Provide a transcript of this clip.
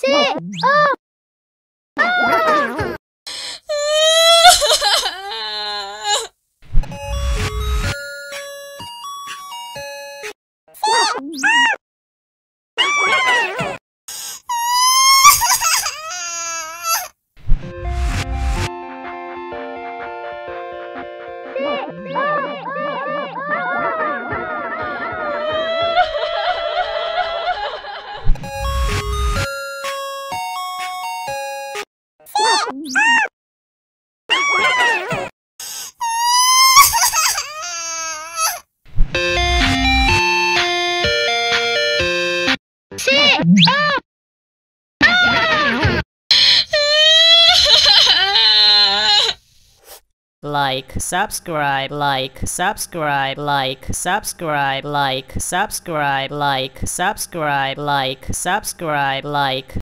せーおあ like, subscribe, like, subscribe, like, subscribe, like, subscribe, like, subscribe, like, subscribe, like.